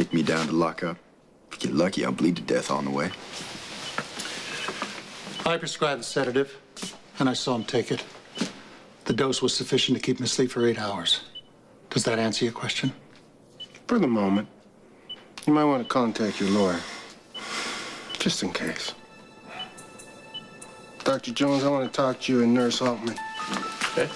Take me down to lock up. If you get lucky, I'll bleed to death on the way. I prescribed the sedative, and I saw him take it. The dose was sufficient to keep him asleep for eight hours. Does that answer your question? For the moment, you might want to contact your lawyer. Just in case. Dr. Jones, I want to talk to you and Nurse Altman. Okay.